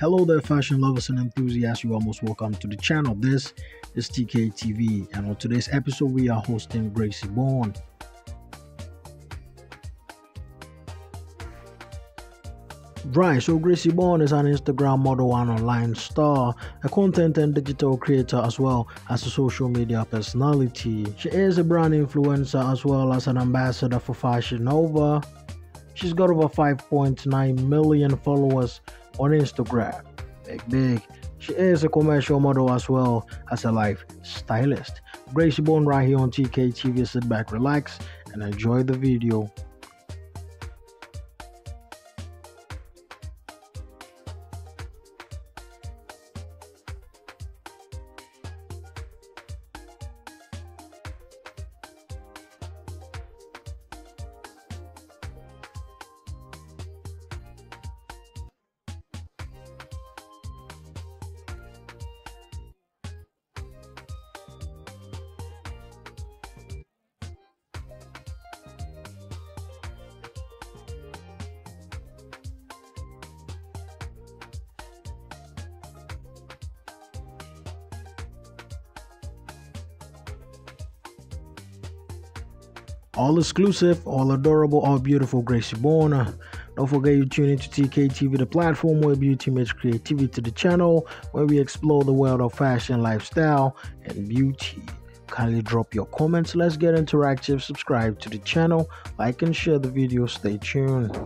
Hello there, fashion lovers and enthusiasts. You are most welcome to the channel. This is TK TV, and on today's episode, we are hosting Gracie Bon. Right, so Gracie Bon is an Instagram model and online star, a content and digital creator, as well as a social media personality. She is a brand influencer as well as an ambassador for Fashion Nova. She's got over 5.9 million followers on Instagram. Big, big. She is a commercial model as well as a life stylist. Gracie Bon right here on TK TV. Sit back, relax, and enjoy the video. All exclusive, all adorable, all beautiful Gracie Bon. Don't forget you tune into TK TV, the platform where beauty meets creativity to the channel, where we explore the world of fashion, lifestyle, and beauty. Kindly drop your comments. Let's get interactive. Subscribe to the channel, like and share the video. Stay tuned.